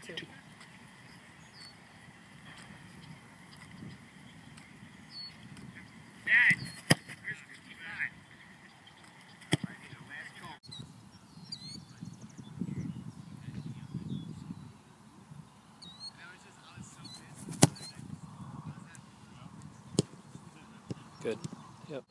to. Good. Yep.